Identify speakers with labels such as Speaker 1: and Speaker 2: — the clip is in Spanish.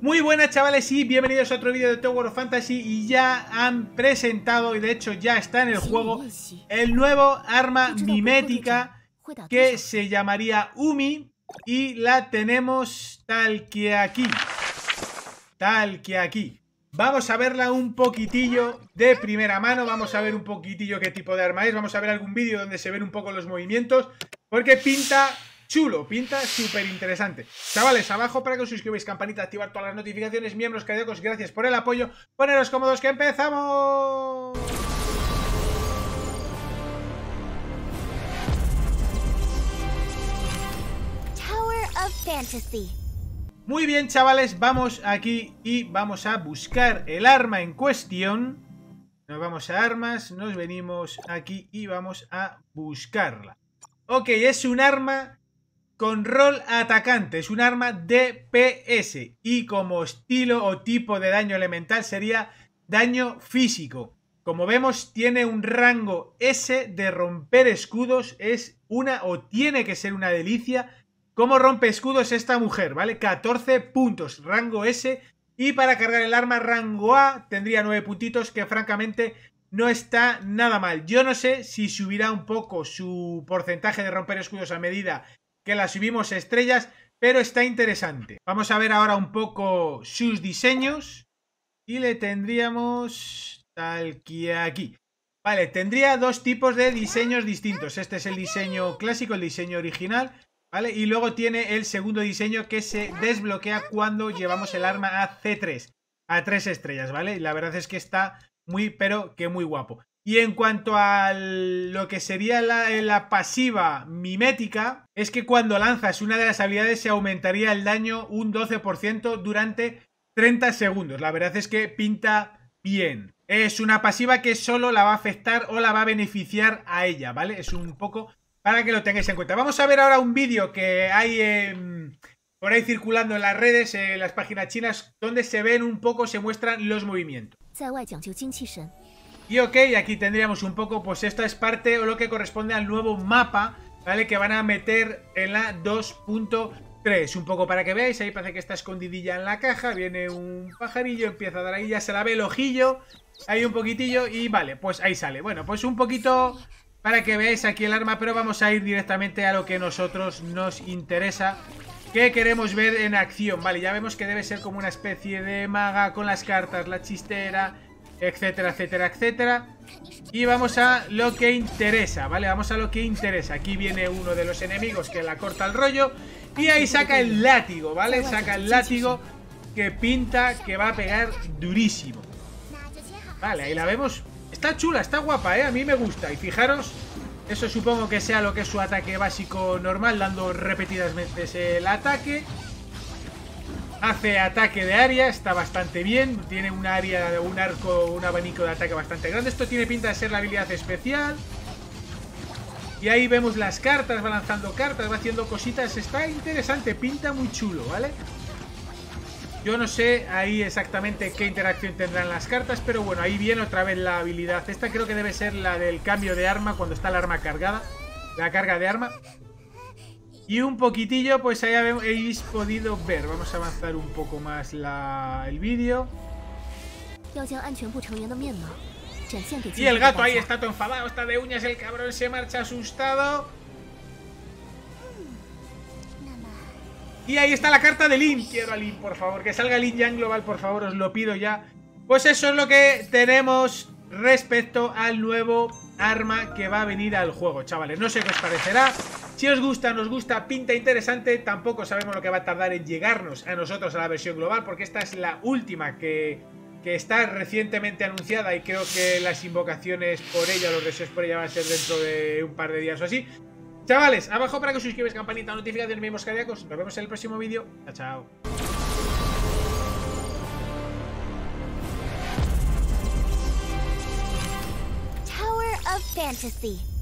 Speaker 1: Muy buenas chavales y bienvenidos a otro vídeo de Tower of Fantasy y ya han presentado y de hecho ya está en el juego el nuevo arma mimética que se llamaría Umi y la tenemos tal que aquí, tal que aquí. Vamos a verla un poquitillo de primera mano, vamos a ver un poquitillo qué tipo de arma es, vamos a ver algún vídeo donde se ven un poco los movimientos porque pinta chulo, pinta súper interesante. Chavales, abajo para que os suscribáis, campanita, activar todas las notificaciones, miembros cardíacos, gracias por el apoyo. Poneros cómodos que empezamos.
Speaker 2: Tower of Fantasy.
Speaker 1: Muy bien, chavales, vamos aquí y vamos a buscar el arma en cuestión. Nos vamos a armas, nos venimos aquí y vamos a buscarla. Ok, es un arma con rol atacante. Es un arma DPS y como estilo o tipo de daño elemental sería daño físico. Como vemos tiene un rango S de romper escudos. Es una o tiene que ser una delicia. ¿Cómo rompe escudos esta mujer? ¿Vale? 14 puntos, rango S. Y para cargar el arma rango A tendría 9 puntitos que francamente no está nada mal. Yo no sé si subirá un poco su porcentaje de romper escudos a medida que la subimos estrellas, pero está interesante. Vamos a ver ahora un poco sus diseños y le tendríamos tal que aquí. Vale, tendría dos tipos de diseños distintos. Este es el diseño clásico, el diseño original, ¿vale? Y luego tiene el segundo diseño que se desbloquea cuando llevamos el arma a C3, a tres estrellas, ¿vale? Y la verdad es que está muy, pero que muy guapo. Y en cuanto a lo que sería la, pasiva mimética, es que cuando lanzas una de las habilidades se aumentaría el daño un 12% durante 30 segundos. La verdad es que pinta bien. Es una pasiva que solo la va a afectar o la va a beneficiar a ella, ¿vale? Es un poco para que lo tengáis en cuenta. Vamos a ver ahora un vídeo que hay por ahí circulando en las redes, en las páginas chinas, donde se ven un poco, se muestran los movimientos. Y ok, aquí tendríamos un poco, pues esta es parte o lo que corresponde al nuevo mapa, ¿vale? Que van a meter en la 2.3. Un poco para que veáis, ahí parece que está escondidilla en la caja, viene un pajarillo, empieza a dar ahí, ya se la ve el ojillo, ahí un poquitillo y vale, pues ahí sale. Bueno, pues un poquito para que veáis aquí el arma, pero vamos a ir directamente a lo que nosotros nos interesa. Que queremos ver en acción, vale, ya vemos que debe ser como una especie de maga con las cartas, la chistera etcétera, etcétera, etcétera. Y vamos a lo que interesa, ¿vale? Vamos a lo que interesa. Aquí viene uno de los enemigos que la corta el rollo. Y ahí saca el látigo, ¿vale? Saca el látigo que pinta que va a pegar durísimo. Vale, ahí la vemos. Está chula, está guapa, ¿eh? A mí me gusta. Y fijaros, eso supongo que sea lo que es su ataque básico normal, dando repetidas veces el ataque. Hace ataque de área, está bastante bien. Tiene un área, un arco, un abanico de ataque bastante grande. Esto tiene pinta de ser la habilidad especial. Y ahí vemos las cartas, va lanzando cartas, va haciendo cositas. Está interesante, pinta muy chulo, ¿vale? Yo no sé ahí exactamente qué interacción tendrán las cartas, pero bueno, ahí viene otra vez la habilidad. Esta creo que debe ser la del cambio de arma cuando está el arma cargada. La carga de arma. Y un poquitillo, pues ahí habéis podido ver. Vamos a avanzar un poco más la, el vídeo. Y el gato ahí está todo enfadado, está de uñas, el cabrón se marcha asustado. Y ahí está la carta de Lin. Quiero a Lin, por favor. Que salga Lin ya en global, por favor, os lo pido ya. Pues eso es lo que tenemos respecto al nuevo arma que va a venir al juego, chavales. No sé qué os parecerá. Si os gusta, nos gusta, pinta interesante, tampoco sabemos lo que va a tardar en llegarnos a nosotros a la versión global, porque esta es la última que, está recientemente anunciada y creo que las invocaciones por ella, los deseos por ella van a ser dentro de un par de días o así. Chavales, abajo para que os suscribáis, campanita, notificaciones, mismos cardíacos. Nos vemos en el próximo vídeo. Chao, chao.
Speaker 2: Fantasy.